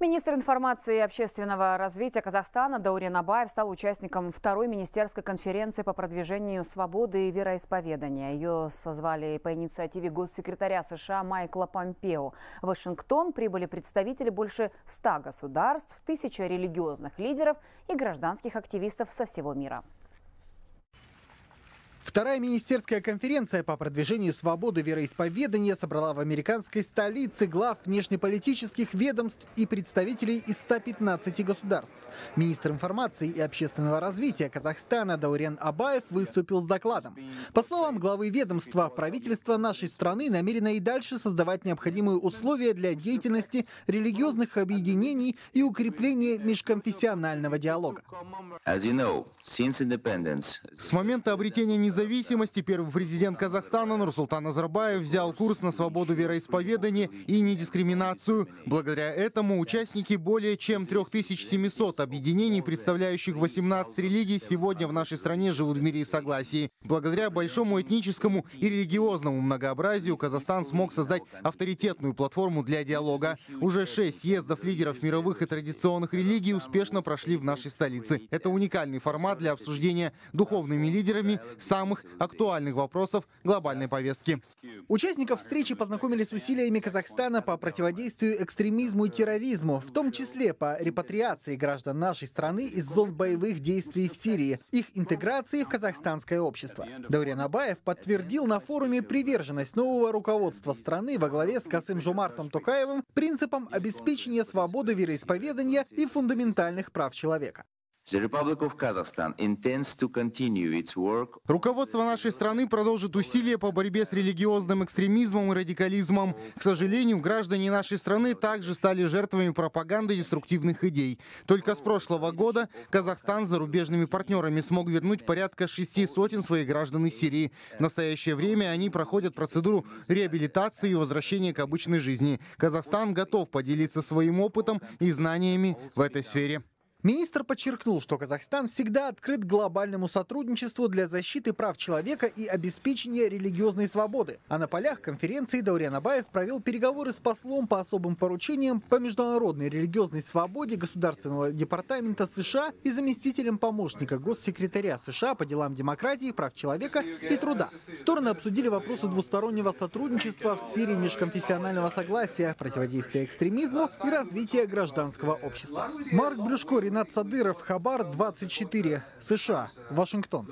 Министр информации и общественного развития Казахстана Даурен Абаев стал участником второй министерской конференции по продвижению свободы и вероисповедания. Ее созвали по инициативе госсекретаря США Майкла Помпео. В Вашингтон прибыли представители больше ста государств, тысяча религиозных лидеров и гражданских активистов со всего мира. Вторая министерская конференция по продвижению свободы вероисповедания собрала в американской столице глав внешнеполитических ведомств и представителей из 115 государств. Министр информации и общественного развития Казахстана Даурен Абаев выступил с докладом. По словам главы ведомства, правительство нашей страны намерено и дальше создавать необходимые условия для деятельности религиозных объединений и укрепления межконфессионального диалога. С момента обретения независимости независимости первый президент Казахстана Нурсултан Назарбаев взял курс на свободу вероисповедания и недискриминацию. Благодаря этому участники более чем 3700 объединений, представляющих 18 религий, сегодня в нашей стране живут в мире и согласии. Благодаря большому этническому и религиозному многообразию Казахстан смог создать авторитетную платформу для диалога. Уже шесть съездов лидеров мировых и традиционных религий успешно прошли в нашей столице. Это уникальный формат для обсуждения духовными лидерами самых самых актуальных вопросов глобальной повестки. Участников встречи познакомили с усилиями Казахстана по противодействию экстремизму и терроризму, в том числе по репатриации граждан нашей страны из зон боевых действий в Сирии, их интеграции в казахстанское общество. Даурен Абаев подтвердил на форуме приверженность нового руководства страны во главе с Касым Жумартом Токаевым принципам обеспечения свободы вероисповедания и фундаментальных прав человека. Руководство нашей страны продолжит усилия по борьбе с религиозным экстремизмом и радикализмом. К сожалению, граждане нашей страны также стали жертвами пропаганды деструктивных идей. Только с прошлого года Казахстан с зарубежными партнерами смог вернуть порядка шести сотен своих граждан из Сирии. В настоящее время они проходят процедуру реабилитации и возвращения к обычной жизни. Казахстан готов поделиться своим опытом и знаниями в этой сфере. Министр подчеркнул, что Казахстан всегда открыт глобальному сотрудничеству для защиты прав человека и обеспечения религиозной свободы. А на полях конференции Даурен Абаев провел переговоры с послом по особым поручениям по международной религиозной свободе Государственного департамента США и заместителем помощника госсекретаря США по делам демократии, прав человека и труда. Стороны обсудили вопросы двустороннего сотрудничества в сфере межконфессионального согласия, противодействия экстремизму и развития гражданского общества. Марк Брюшко Ринат Садыров, Хабар, 24, США, Вашингтон.